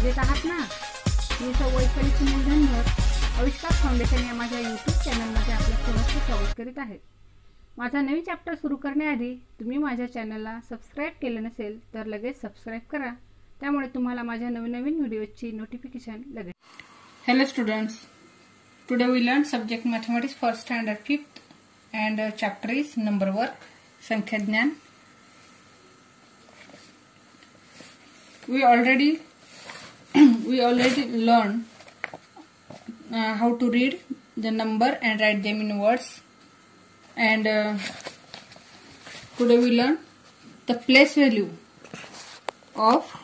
मजेत आहात ना? मी सौ वैशाली सुनील धनगर आविष्कार फाउंडेशन या माझ्या यूट्यूब चॅनलमध्ये आपल्या सहर्ष स्वागत करीत आहे. माझा नवीन चॅप्टर सुरू करण्याआधी तुम्ही माझ्या चॅनलला सबस्क्राईब केलं नसेल तर लगेच सबस्क्राईब करा. त्यामुळे तुम्हाला माझ्या नवीन नवीन व्हिडिओची नोटिफिकेशन लगेच. Hello students. Today we learn subject mathematics for standard 5th and uh, chapter is number work Sankhya We already we already learned uh, how to read the number and write them in words. And uh, today we learn the place value of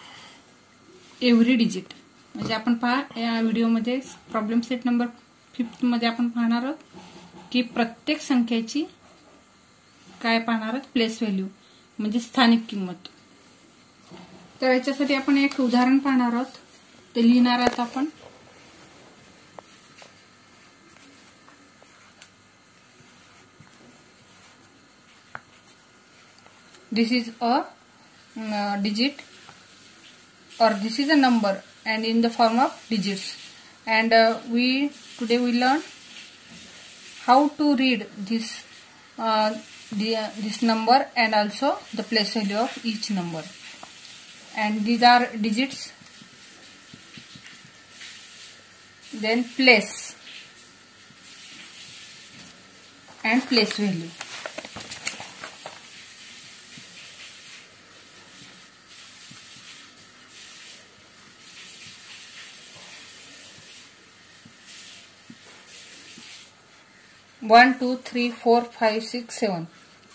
every digit म्हणजे आपण पहा या व्हिडिओमध्ये problem set number फिफ्थमध्ये आपण पाहणार आहोत की प्रत्येक संख्येची काय पाहणार आहोत? प्लेस व्हॅल्यू म्हणजे स्थानिक किंमत. तर याच्यासाठी आपण एक उदाहरण पाहणार आहोत. ते लिहिणार आहोत आपण this is a digit or this is a number and in the form of digits and uh, we today we learn how to read this uh, the, uh, this number and also the place value of each number and these are digits Then place and place value one two three four five six seven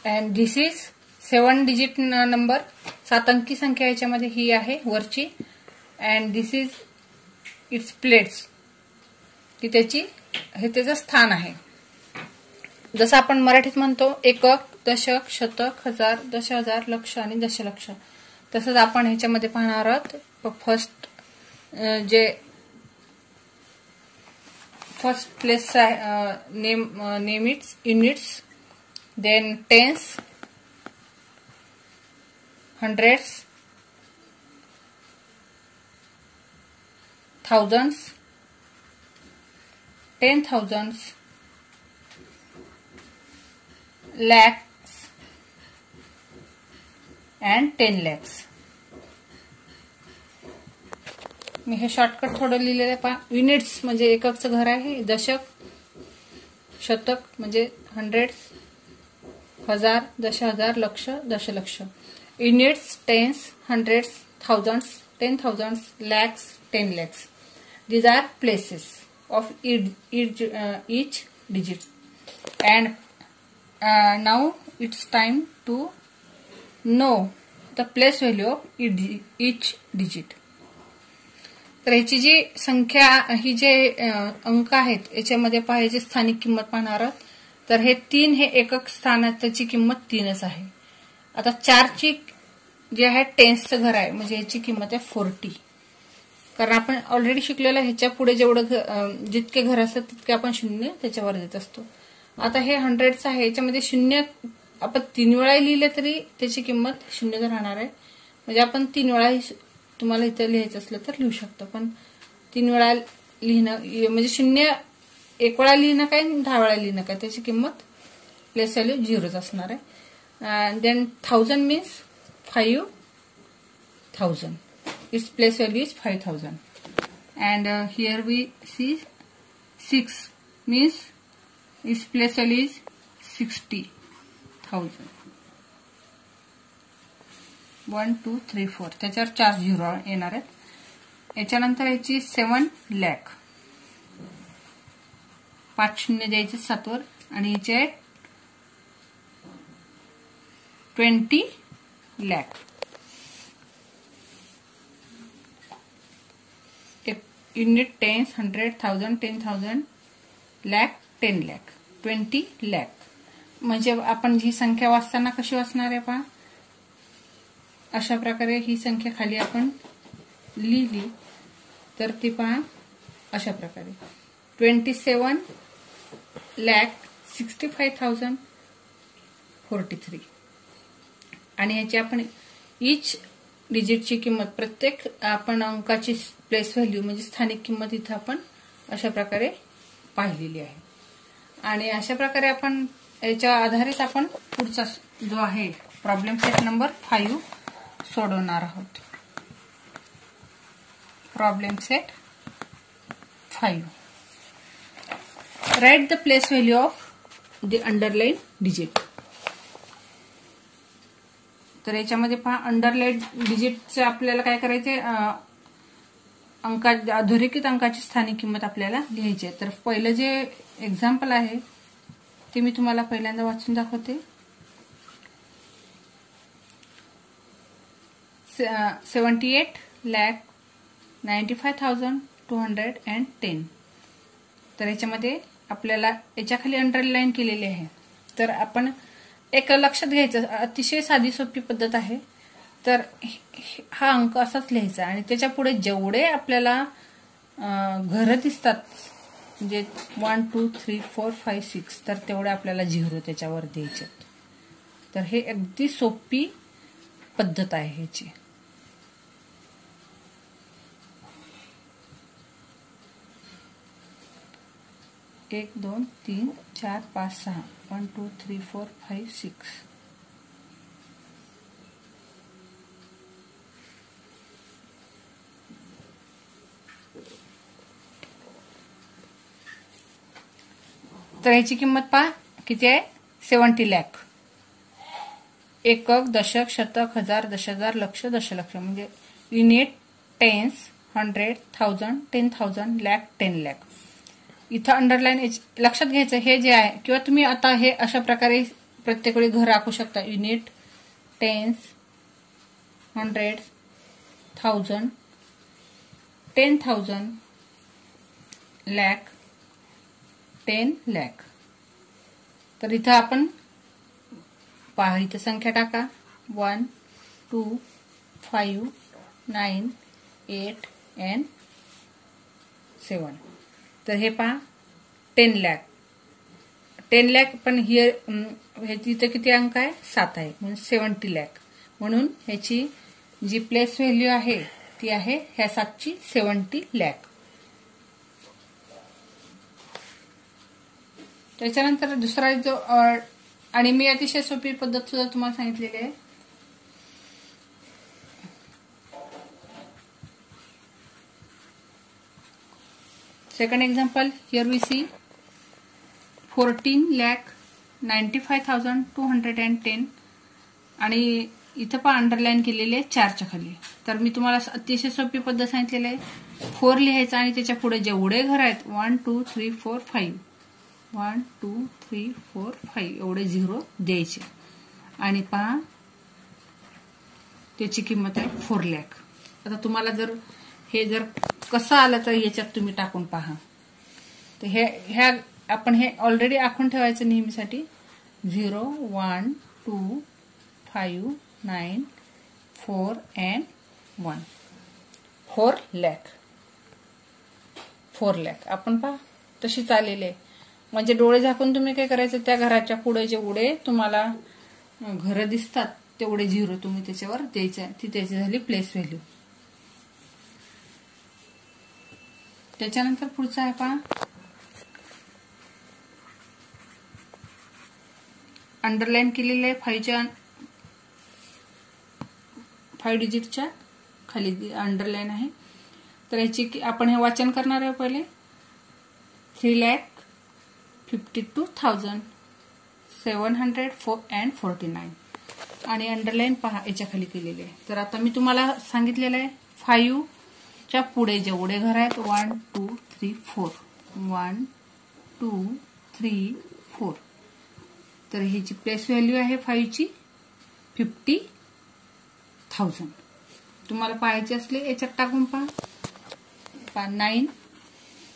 and this is seven digit number सात अंकी संख्या याच्यामध्ये ही आहे वरची and this is its plates की त्याची हे त्याचं स्थान आहे. जसं आपण मराठीत म्हणतो एकक दशक शतक हजार दश हजार लक्ष आणि दशलक्ष. तसंच आपण ह्याच्यामध्ये पाहणार आहोत फर्स्ट जे first place name name its units then tens hundreds thousands ten thousands lakhs and ten lakhs मी हे शॉर्टकट थोडं लिहिलेलं आहे पहा. युनिट्स म्हणजे एककचं घर आहे दशक शतक म्हणजे हंड्रेड्स हजार दश हजार लक्ष दशलक्ष. Units tens hundreds thousands ten thousands lakhs ten lakhs these are places of uh, each digit. And uh, now it's time to know the place value of each digit. तर याची जी संख्या ही जे अंक आहेत याच्यामध्ये पाहायची स्थानिक किंमत पाहणार तर हे तीन हे एकक स्थानाची त्याची किंमत तीनच आहे. आता चारची जे आहे टेन्सचं घर आहे म्हणजे याची किंमत आहे फोर्टी कारण आपण ऑलरेडी शिकलेलं ह्याच्या पुढे जेवढं जितके घर असतात तितके आपण शून्य त्याच्यावर देत असतो. आता हे हंड्रेडचं आहे याच्यामध्ये शून्य आपण तीन वेळा लिहिले तरी त्याची किंमत शून्य राहणार आहे. म्हणजे आपण तीन वेळा तुम्हाला इथं लिहायचं असलं तर लिहू शकतो पण तीन वेळा लिहिणं म्हणजे शून्य एक वेळा लिहिणं काय दहा वेळा लिहिणं काय त्याची किंमत प्लेस व्हॅल्यू झिरोच असणार आहे. Then thousand means five thousand its place value is five thousand and here we see six means its place value is sixty thousand one two three four त्याच्यावर चार झिरो येणार आहेत. याच्यानंतर याची सेवन लॅक पाच शून्य द्यायचे सातवर आणि याचे twenty lakh unit tens hundred thousand ten thousand lakh ten lakh twenty lakh. म्हणजे आपण ही संख्या वाचताना कशी वाचणार आहे पहा? अशा प्रकारे ही संख्या खाली आपण लिहिली. तर ती पहा अशा प्रकारे. Twenty seven lakh sixty five thousand forty three. आणि याची आपण इच डिजिटची किंमत प्रत्येक आपण अंकाची प्लेस व्हॅल्यू म्हणजे स्थानिक किंमत इथं आपण अशा प्रकारे पाहिलेली आहे. आणि अशा प्रकारे आपण याच्या आधारित आपण पुढचा जो आहे प्रॉब्लेम सेट नंबर फाईव्ह सोडवणार आहोत. Problem set five right the place value of the underline digit तर याच्यामध्ये पहा अंडरलाईन डिजिटचे आपल्याला काय करायचे अंका अधोरेखित अंकाची स्थानिक किंमत आपल्याला लिहायची आहे. तर पहिलं जे एक्झाम्पल आहे ते मी तुम्हाला पहिल्यांदा वाचून दाखवते. Seventy eight lakh ninety five thousand two hundred and ten तर याच्यामध्ये आपल्याला याच्याखाली अंडरलाईन केलेली आहे. तर आपण एक लक्षात घ्यायचं अतिशय साधी सोपी पद्धत आहे. तर हा अंक असाच लिहायचा आणि त्याच्या पुढे जेवढे आपल्याला घरं दिसतात म्हणजे one two three four five six तर तेवढे आपल्याला झिरो त्याच्यावर द्यायचे तर हे अगदी सोपी पद्धत आहे ह्याची. एक दोन तीन चार पाच सहा. One two three four five six तर ह्याची किंमत पहा. किती आहे? सेवन्टी लॅक एकक दशक शतक हजार दश हजार लक्ष दशलक्ष. म्हणजे unit tens hundred thousand ten thousand lakh ten lakh इथं अंडरलाईन लक्षात घ्यायचं हे जे आहे किंवा तुम्ही आता हे अशा प्रकारे प्रत्येक वेळी घर राखू शकता. Unit tens hundred thousand ten thousand lakh ten lakh तर इथं आपण पहा इथं संख्या टाका. One two five nine eight and seven तर हे पहा टेन लॅक टेन लॅक पण हिअर हे तिथं किती अंक आहे? सात आहे. म्हणून सेवन्टी लॅक म्हणून ह्याची जी प्लेस व्हॅल्यू आहे ती आहे ह्या सातची सेवन्टी लॅक त्याच्यानंतर दुसरा जो आणि मी अतिशय सोपी पद्धत सुद्धा तुम्हाला सांगितलेली आहे. Second example here we see fourteen lakh ninety five thousand two hundred and ten आणि इथं पण अंडरलाईन केलेले आहे चारच्या खाली. तर मी तुम्हाला अतिशय सोपी पद्धत सांगितलेली आहे. फोर लिहायचं आणि त्याच्या पुढे जेवढे घर आहेत one two three four five one two three four five एवढे झिरो द्यायचे. आणि पहा त्याची किंमत आहे फोर लॅक आता तुम्हाला जर हे जर कसं आलं तर याच्यात तुम्ही टाकून पहा. तर हे ह्या आपण हे ऑलरेडी आखून ठेवायचं नेहमीसाठी. Zero one two five nine four and one. Four lakh four lakh आपण पहा तशीच आलेली आहे. म्हणजे डोळे झाकून तुम्ही काय करायचं त्या घराच्या पुढे जेवढे तुम्हाला घरं दिसतात तेवढे झिरो तुम्ही त्याच्यावर द्यायच्या ती त्याची झाली प्लेस व्हॅल्यू त्याच्यानंतर पुढचं आहे पहा. अंडरलाईन केलेलं आहे फाईव्हच्या फाईव्ह डिजिटच्या खाली अंडरलाईन आहे. तर याची आपण हे वाचन करणार आहे पहिले. Three lakh fifty two thousand seven hundred four and forty nine आणि अंडरलाईन पहा याच्या खाली केलेली आहे. तर आता मी तुम्हाला सांगितलेलं आहे फाईव्ह च्या पुढे जेवढे घर आहेत one two three four one two three four तर ह्याची प्लेस व्हॅल्यू आहे फाईव्हची फिफ्टी थाउजंड तुम्हाला पाहायचे असले याच्यात टाकून पहा. Nine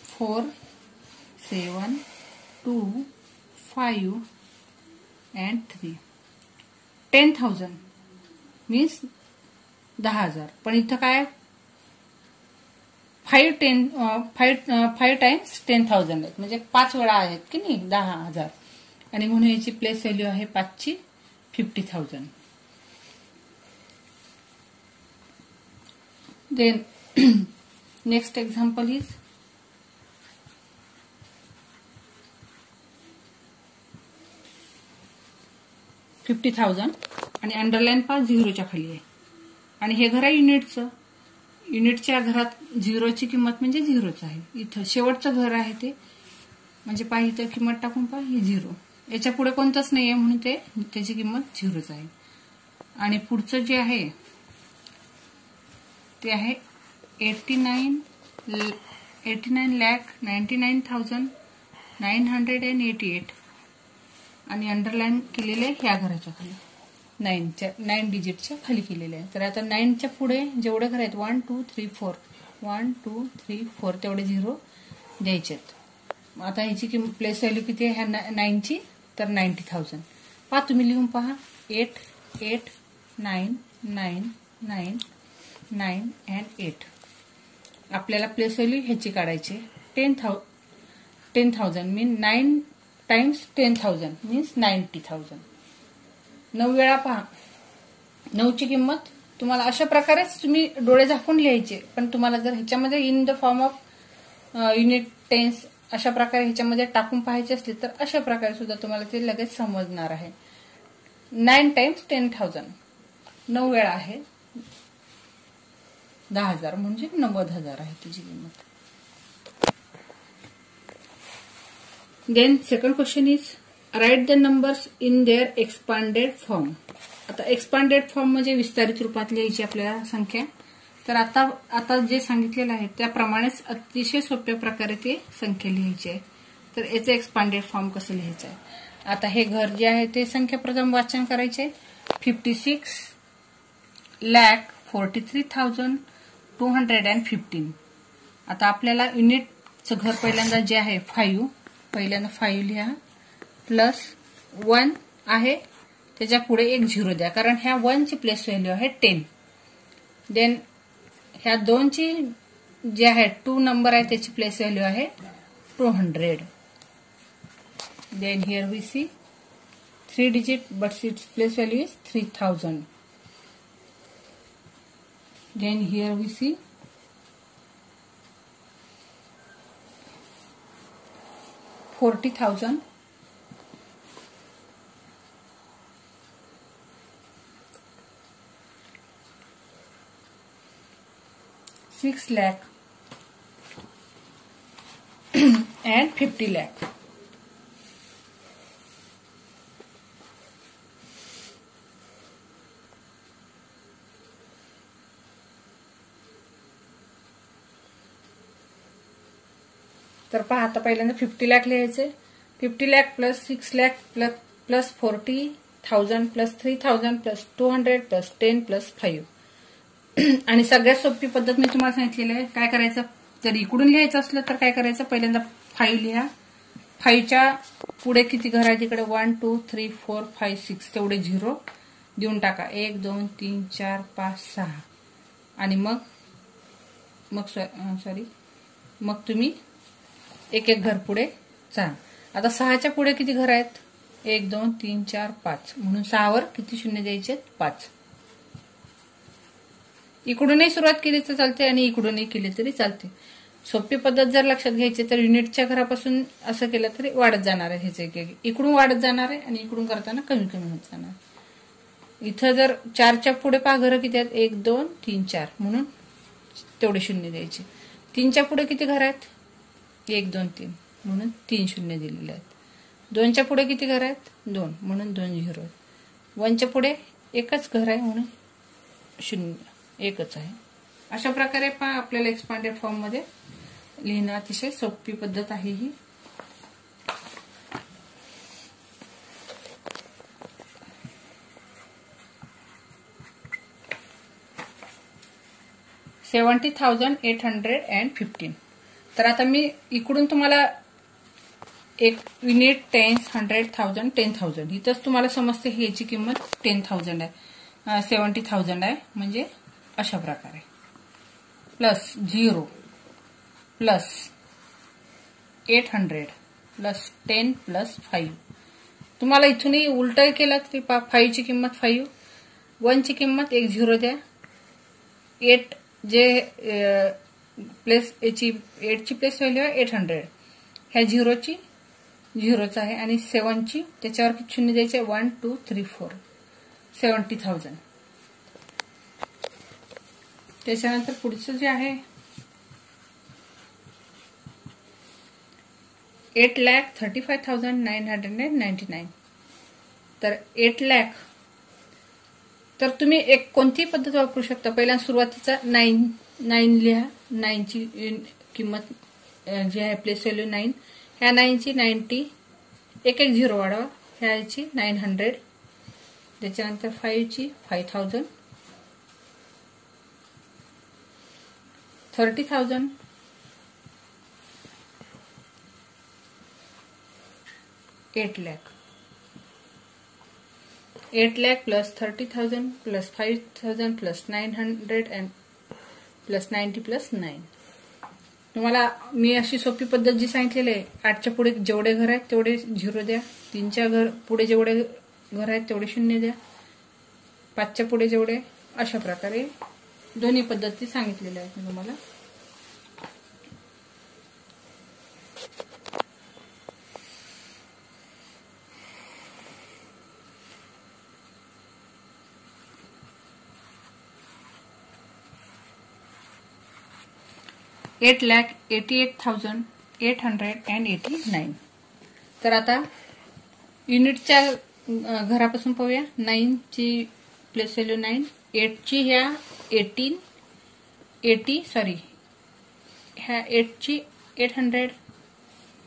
four seven two five and three ten thousand means दहा हजार. पण इथं काय five ten five five times ten thousand आहेत. म्हणजे पाच वेळा आहेत की नाही? दहा हजार. आणि म्हणून याची प्लेस व्हॅल्यू आहे पाचची fifty thousand then next example is fifty thousand आणि अंडरलाईन पाच झिरोच्या खाली आहे. आणि हे घर आहे युनिटचं युनिटच्या घरात झिरोची किंमत म्हणजे झिरोच आहे. इथं शेवटचं घर आहे ते. म्हणजे पाहि इथं किंमत टाकून पहा हे झिरो. याच्यापुढे कोणतंच नाही आहे म्हणून ते त्याची किंमत झिरोच आहे. आणि पुढचं जे आहे ते आहे eighty nine eighty nine lakh ninety nine thousand nine hundred and eighty eight. आणि अंडरलाईन केलेले आहे ह्या घराच्या खाली. नाईनच्या नाईन डिजिटच्या खाली केलेले आहे तर आता नाईनच्या पुढे जेवढे खरं आहेत one two three four one two three four तेवढे झिरो द्यायचे आहेत. आता ह्याची किंमत प्लेस व्हॅल्यू किती आहे? ह्या नाईनची तर नाईन्टी थाउजंड पहा तुम्ही लिहून पहा. Eight eight nine nine nine nine and eight आपल्याला प्लेस व्हॅल्यू ह्याची काढायची ten thou ten thousand mean nine times ten thousand means ninety thousand नऊ वेळा पहा. नऊची किंमत तुम्हाला अशा प्रकारेच तुम्ही डोळे झाकून लिहायचे. पण तुम्हाला जर ह्याच्यामध्ये in the form of unit tens अशा प्रकारे ह्याच्यामध्ये टाकून पाहायचे असले तर अशा प्रकारे सुद्धा तुम्हाला ते लगेच समजणार आहे. नाईन टाइम्स टेन थाउजंड नऊ वेळा आहे. दहा हजार म्हणजे नव्वद हजार आहे तुझी किंमत. Then second question is write the numbers in their expanded form आता एक्सपांडेड फॉर्म म्हणजे विस्तारित रूपात लिहायची आपल्याला संख्या. तर आता आता जे सांगितलेलं आहे त्याप्रमाणेच अतिशय सोप्या प्रकारे ती संख्या लिहायची आहे. तर याचं एक्सपांडेड फॉर्म कसं लिहायचं आहे? आता हे घर जे आहे ते संख्या प्रथम वाचन करायचे fifty six lakh forty three thousand two hundred and fifteen आता आपल्याला युनिटचं घर पहिल्यांदा जे आहे फाईव्ह पहिल्यांदा फाईव्ह लिहा. प्लस वन आहे त्याच्या पुढे एक झिरो द्या. कारण ह्या वनची प्लेस व्हॅल्यू आहे टेन देन ह्या दोनची जे आहे टू नंबर आहे त्याची प्लेस व्हॅल्यू आहे two hundred then here we see three digit but its place value is three thousand then here we see forty thousand six lakh and fifty lakh. तर पहा आता पहिल्यांदा फिफ्टी लॅक लिहायचे fifty lakh plus six lakh plus plus forty thousand plus three thousand plus two hundred plus ten plus five आणि सगळ्यात सोपी पद्धत मी तुम्हाला सांगितलेली आहे. काय करायचं? जर इकडून लिहायचं असलं तर काय करायचं? पहिल्यांदा फाईव्ह लिहा. फाईव्हच्या पुढे किती घर आहे तिकडे? One two three four five six तेवढे झिरो देऊन टाका. एक दोन तीन चार पाच सहा. आणि मग मग सॉरी मग तुम्ही एक एक घर पुढे जा आता सहाच्या पुढे किती घर आहेत? एक दोन तीन चार पाच. म्हणून सहावर किती शून्य द्यायचे? पाच. इकडूनही सुरुवात केली तर चालते आणि इकडूनही केली तरी चालते. सोपी पद्धत जर लक्षात घ्यायची तर युनिटच्या घरापासून असं केलं तरी वाढत जाणार आहे ह्याचे एक इकडून वाढत जाणार आहे आणि इकडून करताना कमी कमी होत जाणार इथं जर चारच्या पुढे पहा घरं किती आहेत? एक दोन तीन चार. म्हणून तेवढे शून्य द्यायचे. तीनच्या पुढे किती घर आहेत? एक दोन तीन. म्हणून तीन शून्य दिलेले आहेत. दोनच्या पुढे किती घर आहेत? दोन. म्हणून दोन झिरो आहेत. वनच्या पुढे एकच घर आहे म्हणून शून्य. एकच आहे. अशा प्रकारे पहा आपल्याला एक्सपांडेड फॉर्ममध्ये लिहिणं अतिशय सोपी पद्धत आहे ही. Seventy thousand eight hundred and fifteen तर आता मी इकडून तुम्हाला एक unit tens hundred thousand ten thousand इथंच तुम्हाला समजते ह्याची किंमत टेन थाउजंड आहे. सेवन्टी थाउजंड आहे. म्हणजे अशा प्रकारे. Plus zero plus eight hundred plus ten plus five तुम्हाला इथूनही उलट केलं तरी पा फाईव्हची किंमत फाईव्ह वनची किंमत एक झिरो द्या. एट जे प्लेस याची एटची प्लेस व्हॅल्यू आहे एट हंड्रेड ह्या झिरोची झिरोच आहे. आणि सेवनची त्याच्यावर शून्य द्यायचे one two three four seventy thousand त्याच्यानंतर पुढचं जे आहे eight lakh thirty five thousand nine hundred and ninety nine तर एट लॅक तर तुम्ही एक कोणतीही पद्धत वापरू शकता. पहिल्या सुरुवातीचा नाईन नाईन लिहा. नाईनची किंमत जी आहे प्लेस व्हॅल्यू नाईन ह्या नाईनची नाईन्टी एक एक झिरो वाढवा. ह्याची नाईन हंड्रेड त्याच्यानंतर फाईव्हची five thousand thirty thousand. Eight lakh eight lakh plus thirty thousand plus five thousand plus nine hundred and plus ninety plus nine. तुम्हाला मी अशी सोपी पद्धत जी सांगितलेली आहे आठच्या पुढे जेवढे घर आहेत तेवढे झिरो द्या. तीनच्या घर पुढे जेवढे घर आहेत तेवढे शून्य द्या. पाचच्या पुढे जेवढे अशा प्रकारे दोन्ही पद्धती सांगितलेल्या आहेत मी तुम्हाला. Eight lakh eighty eight thousand eight hundred and eighty nine तर आता युनिटच्या घरापासून पाहूया. नाईनची प्लेस व्हॅल्यू नाईन एटची ह्या एटीन एटी सॉरी ह्या एटची एट हंड्रेड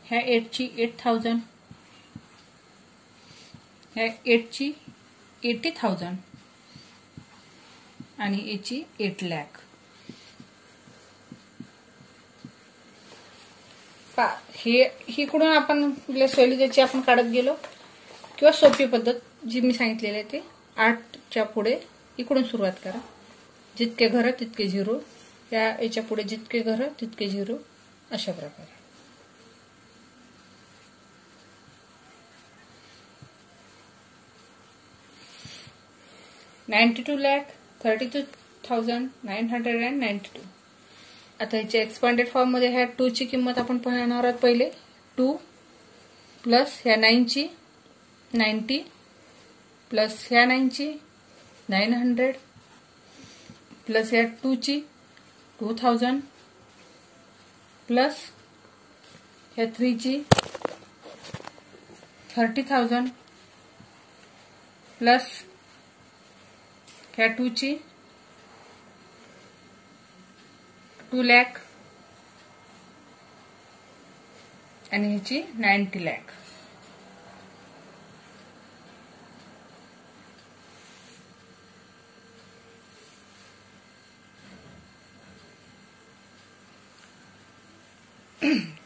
ह्या एटची एट थाउजंड ह्या एटची एटी थाउजंड आणि याची एट लॅक पा हे इकडून आपण आपल्या व्हॅल्यू आपण काढत गेलो. किंवा सोपी पद्धत जी मी सांगितलेली आहे ते. आठच्या पुढे इकडून सुरुवात करा. जितके घरं तितके झिरो. या याच्यापुढे जितके घरं तितके झिरो. अशा प्रकारे. Ninety two lakh thirty two thousand nine hundred and ninety two. आता ह्याच्या एक्सपांडेड फॉर्ममध्ये ह्या टूची किंमत आपण पाहणार आहोत पहिले. टू प्लस ह्या नाईनची नाईन्टी प्लस ह्या नाईनची नाईन हंड्रेड प्लस ह्या टूची टू थाउजंड प्लस ह्या थ्रीची थर्टी थाउजंड प्लस ह्या टूची टू लॅक आणि ह्याची नाईन्टी लॅक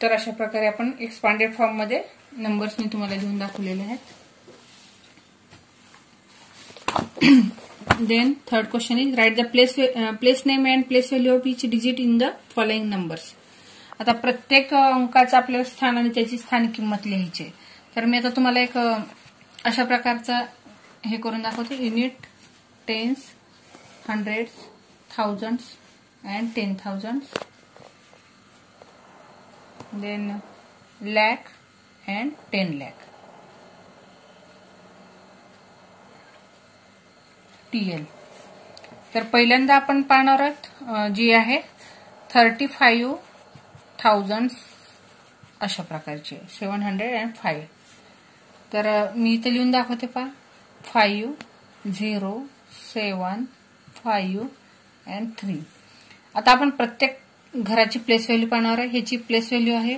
तर अशा प्रकारे आपण एक्सपांडेड फॉर्ममध्ये नंबर्स मी तुम्हाला लिहून दाखवलेले आहेत. Then third question is write the place place name and place value of each digit in the the numbers uh, आता प्रत्येक uh, अंकाचं आपल्याला स्थान आणि त्याची स्थान किंमत लिहायची. आहे. तर मी आता तुम्हाला एक uh, अशा प्रकारचा हे करून दाखवते. Unit tens hundred thousands and ten thousands then lakh and ten lakh. TL. तर पहिल्यांदा आपण पाहणार आहोत जी आहे थर्टी फाईव्ह थाउजंड अशा प्रकारचे सेवन हंड्रेड अँड फाईव्ह तर मी इथे लिहून दाखवते पहा. Five zero seven five and three आता आपण प्रत्येक घराची प्लेस व्हॅल्यू पाहणार आहे. ह्याची प्लेस व्हॅल्यू आहे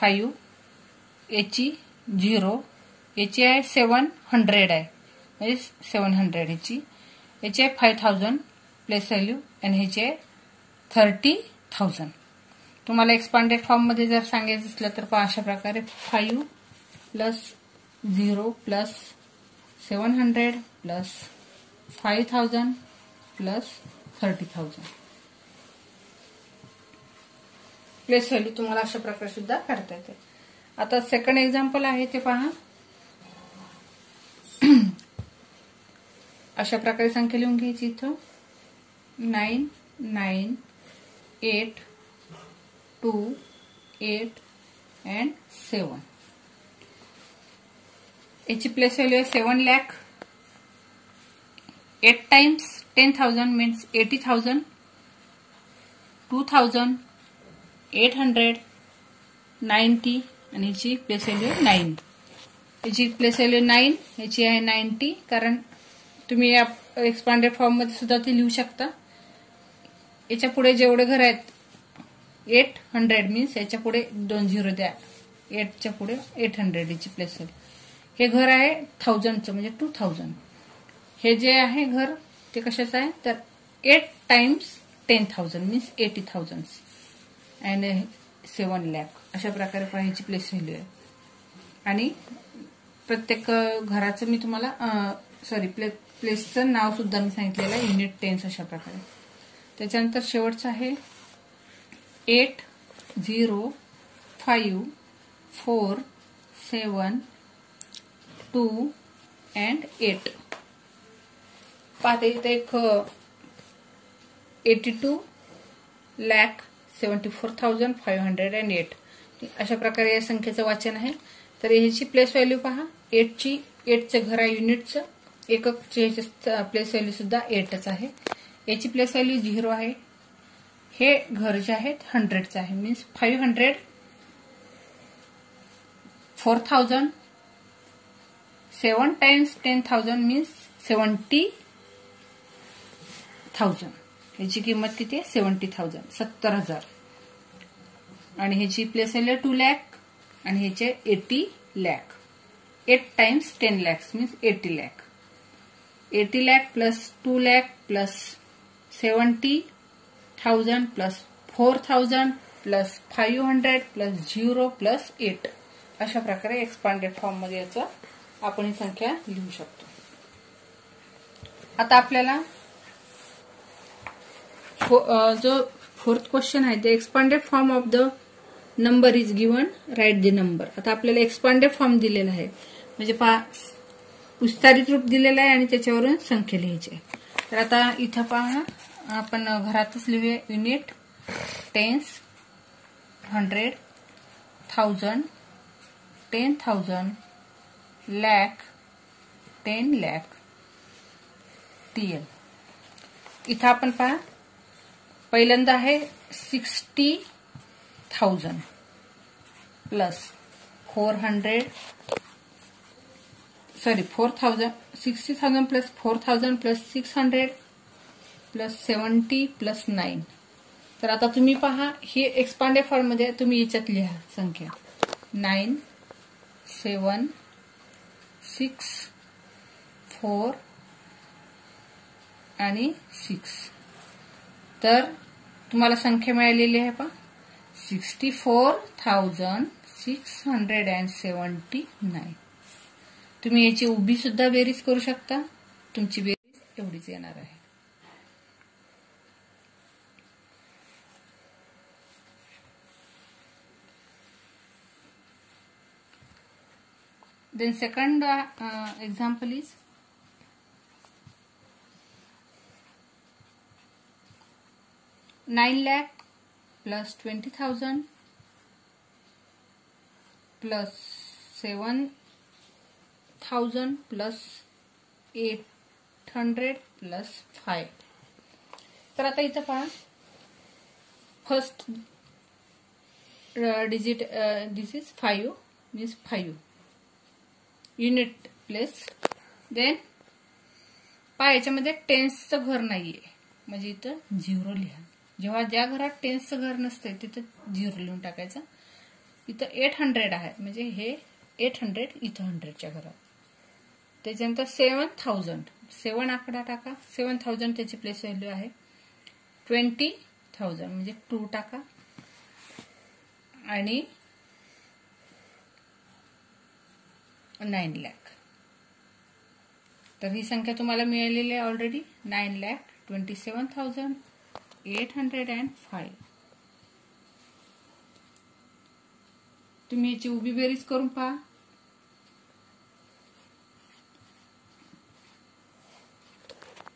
फाईव्ह याची झिरो याची आहे सेवन हंड्रेड आहे. म्हणजे सेवन हंड्रेड ह्याची. याची आहे फाय थाउजंड प्लेस व्हॅल्यू आणि ह्याची आहे थर्टी थाउजंड तुम्हाला एक्सपांडेड फॉर्ममध्ये जर सांगायचं असलं तर पहा अशा प्रकारे five plus zero plus seven hundred plus five thousand plus thirty thousand place value तुम्हाला अशा प्रकारे सुद्धा काढता येते. आता सेकंड एक्झाम्पल आहे ते पहा. अशा प्रकारे संख्या लिहून घ्यायची इथं. Nine nine eight two eight and seven याची प्लेस व्हॅल्यू आहे seven lakh eight times ten thousand means eighty thousand two thousand eight hundred ninety आणि याची प्लेस व्हॅल्यू नाईन. याची प्लेस व्हॅल्यू नाईन ह्याची आहे नाईन्टी कारण तुम्ही या एक्सपांडेड फॉर्ममध्ये सुद्धा ते लिहू शकता. याच्यापुढे जेवढे घर आहेत एट हंड्रेड मीन्स याच्यापुढे दोन झिरो द्या. एटच्या पुढे एट हंड्रेड याची प्लेस व्हॅल्यू हे घर आहे थाउजंडचं म्हणजे टू थाउजंड हे जे आहे घर ते कशाचं आहे? तर eight times ten thousand means eighty thousand and seven lakh अशा प्रकारे पण ह्याची प्लेस व्हॅल्यू आहे. आणि प्रत्येक घराचं मी तुम्हाला सॉरी प्ले प्लेसचं नाव सुद्धा मी सांगितलेलं आहे युनिट टेन्स अशा प्रकारे. त्याच्यानंतर शेवटचं आहे eight zero five four seven two and eight पाहते इथे एक eighty two lakh seventy four thousand five hundred and eight अशा प्रकारे या संख्येचं वाचन आहे. तर ह्याची प्लेस व्हॅल्यू पहा. एटची एटचं घर आहे युनिटचं एककचे ह्याचे प्लेस व्हॅल्यू सुद्धा एटच आहे. याची प्लेस व्हॅल्यू झिरो आहे. हे घर जे आहेत हंड्रेडचं आहे. Means five hundred four thousand seven times ten thousand means seventy thousand ह्याची किंमत किती आहे? सेवन्टी थाउजंड सत्तर हजार. आणि ह्याची प्लेस व्हॅल्यू टू लॅक आणि ह्याचे eighty lakh eight times ten lakhs means eighty lakh eighty lakh plus two lakh plus seventy thousand plus four thousand plus five hundred plus zero plus eight अशा प्रकारे expanded फॉर्ममध्ये याचं आपण ही संख्या लिहू शकतो. आता आपल्याला Uh, जो फोर्थ क्वेश्चन आहे ते expanded form of the number is given right the number आता आपल्याला एक्सपांडेड फॉर्म दिलेला आहे. म्हणजे पा विस्तारित रूप दिलेलं आहे आणि त्याच्यावरून संख्या लिहायची तर आता इथं पहा आपण घरातच लिहूया. Unit tens hundred thousand ten thousand lakh ten lakh TL इथं आपण पहा पहिल्यांदा आहे sixty thousand plus four hundred sorry four thousand sixty thousand plus four thousand plus six hundred plus seventy plus nine. तर आता तुम्ही पहा ही एक्सपांडे फॉर्ममध्ये तुम्ही याच्यात लिहा संख्या. नाईन सेवन सिक्स फोर आणि सिक्स. तर तुम्हाला संख्या मिळालेली आहे पण sixty four thousand six hundred and seventy nine तुम्ही याची उभी सुद्धा बेरीज करू शकता. तुमची बेरीज एवढीच येणार आहे. Then second example is nine lakh plus twenty thousand plus seven thousand plus eight hundred plus five. तर आता इथं पहा. First digit this is five means five unit plus then पहा याच्यामध्ये टेन्सचं भर नाही आहे म्हणजे इथं झिरो लिहा. जेव्हा ज्या घरात टेन्सचं घर नसते तिथं झिरो लिहून टाकायचं. इथं एट हंड्रेड आहे. म्हणजे हे एट हंड्रेड इथं हंड्रेडच्या घरात. त्याच्यानंतर सेवन थाउजंड सेवन आकडा टाका. सेवन थाउजंड त्याची प्लेस व्हॅल्यू आहे. ट्वेंटी थाउजंड म्हणजे टू टाका. आणि नाईन लॅक तर ही संख्या तुम्हाला मिळालेली आहे already nine lakh twenty seven thousand eight hundred and five तुम्ही याची उभी बेरीज करून पहा.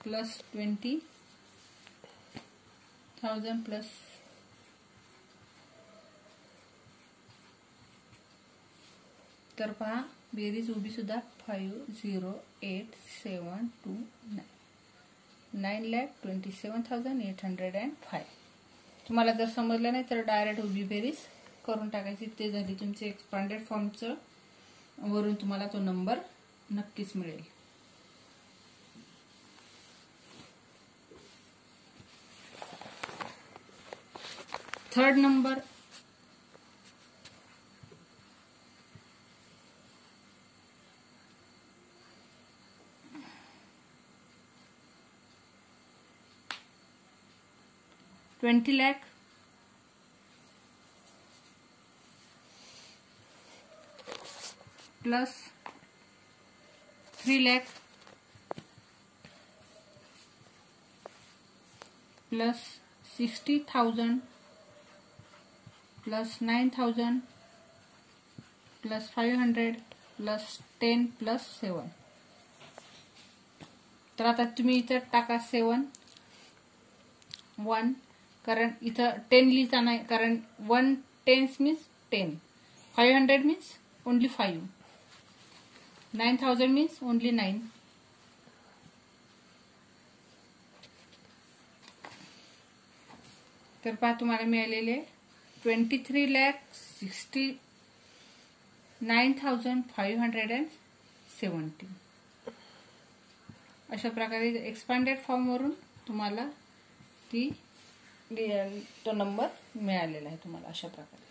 Plus twenty thousand plus. तर पहा बेरीज उभी सुद्धा five zero eight seven two nine nine lakh twenty seven thousand eight hundred and five तुम्हाला जर समजलं नाही तर डायरेक्ट उभी बेरीज करून टाकायची. ते झाली तुमचे एक्सपांडेड फॉर्मचं वरून तुम्हाला तो नंबर नक्कीच मिळेल. Third number twenty lakh plus three lakh plus sixty thousand. Plus nine thousand. Plus five hundred. Plus ten plus seven. तर आता तुम्ही इथं टाका सेवन. वन. कारण इथं टेन लिहिता नाही कारण one tens means ten five hundred means only five nine thousand means only nine तर पहा तुम्हाला मिळालेले twenty three lakh sixty nine thousand five hundred and seventy अशा प्रकारे एक्सपांडेड फॉर्मवरून तुम्हाला ती तो नंबर मिळालेला आहे तुम्हाला अशा प्रकारे.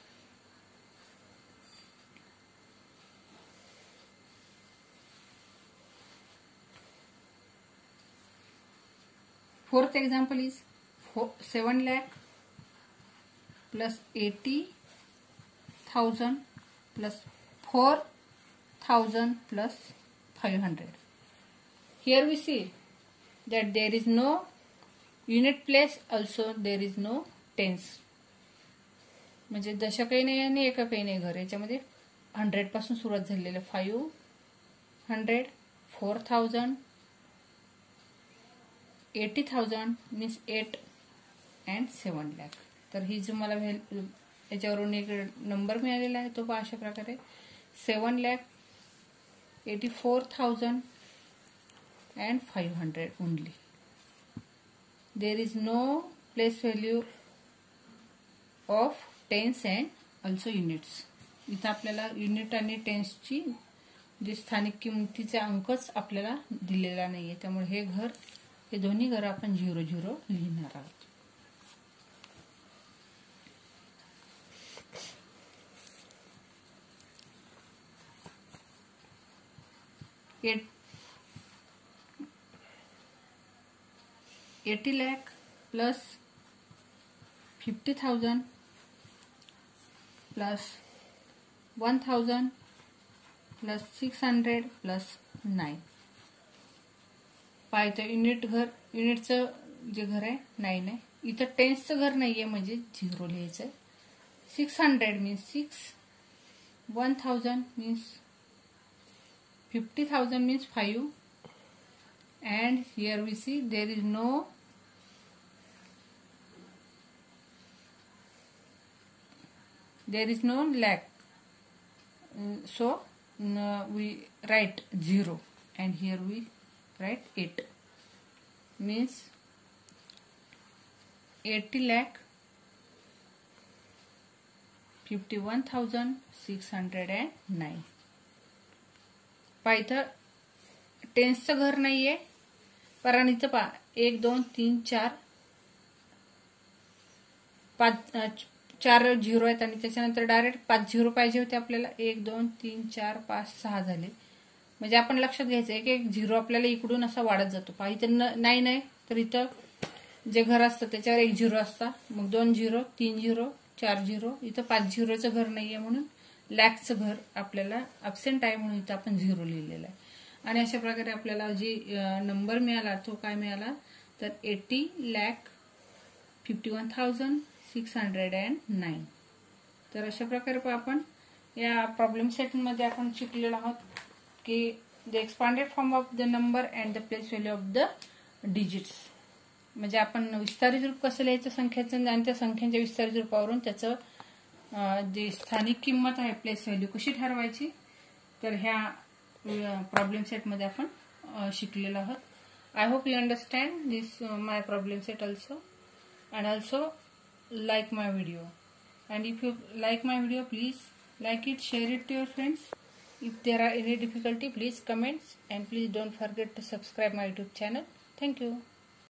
Fourth example is seven lakh plus eighty thousand plus four thousand plus five hundred here we see that there is no unit place also there is no tens. म्हणजे दशकही नाही आणि एककही नाही घर. याच्यामध्ये हंड्रेडपासून सुरुवात झालेलं five hundred four thousand eighty thousand means eight and seven lakh तर ही जो मला याच्यावरून एक नंबर मिळालेला आहे तो पहा अशा प्रकारे. Seven lakh eighty four thousand and five hundred only There is no place value of tens and also units. इथं आपल्याला युनिट आणि टेन्सची जे स्थानिक किमतीचा अंकच आपल्याला दिलेला नाही आहे त्यामुळे हे घर हे दोन्ही घर आपण झिरो झिरो लिहिणार आहोत eight eighty lakh plus fifty thousand plus one thousand plus six hundred plus nine पाहायचं युनिट घर युनिटचं जे घर आहे नाईन आहे. इथं टेन्सचं घर नाही आहे म्हणजे झिरो लिहायचं six hundred means six one thousand means fifty thousand means five and here we see there is no there is no lack so we write 0 and here we write 8 means 80 lakh 51609 पाहिजे टेन्सचं घर नाहीये कारण इथं पा एक दोन तीन चार पाच चार झिरो आहेत आणि त्याच्यानंतर डायरेक्ट पाच झिरो पाहिजे होते आपल्याला. एक दोन तीन चार पाच सहा झाले. म्हणजे आपण लक्षात घ्यायचं एक एक झिरो आपल्याला इकडून असा वाढत जातो. पहा इथं नाही नाही तर इथं जे घर असतं त्याच्यावर एक झिरो असता. मग दोन झिरो तीन झिरो चार झिरो. इथं पाच झिरोचं घर नाहीये म्हणून लॅकचं घर आपल्याला अब्सेंट आहे म्हणून इथं आपण झिरो लिहिलेलं आहे. आणि अशा प्रकारे आपल्याला जी नंबर मिळाला तो काय मिळाला? तर eighty lakh fifty one thousand six hundred and nine तर अशा प्रकारे आपण या प्रॉब्लेम सेटमध्ये आपण शिकलेलो आहोत की the expanded form of the number and the place value of the digits म्हणजे आपण विस्तारित रूप कसं लिहायचं संख्याचं आणि त्या संख्यांच्या विस्तारित रूपावरून त्याचं जे स्थानिक किंमत आहे प्लेस व्हॅल्यू कशी ठरवायची तर ह्या प्रॉब्लेम सेटमध्ये आपण शिकलेलो आहोत. I hope you understand this my problem set also and also like my video. And if you like my video please like it share it to your friends. If there are any difficulty please comments. And please don't forget to subscribe my youtube channel. Thank you